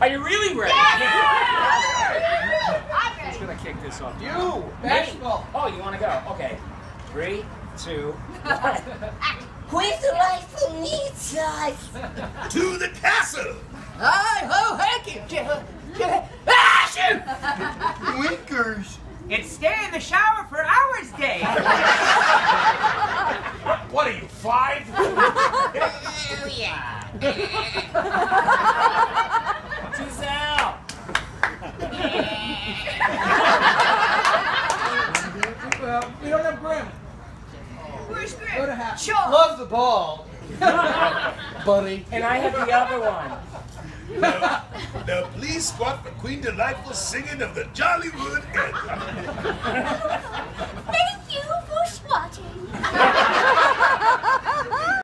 Are you really ready? I'm Who's ready. gonna kick this off? You! Me? Basketball! Oh, you wanna go? Okay. Three, two, one. Where's the life for me, Todd? To the castle! Hi, ho, heck Ah, shoot! Winkers! It's stay in the shower for hours day. What are you, five? Oh, yeah. We don't have Grim. Where's Go to Grim? half. Sure. Love the ball. Buddy. And I have the other one. The, the police squad for Queen Delightful singing of the Jollywood End.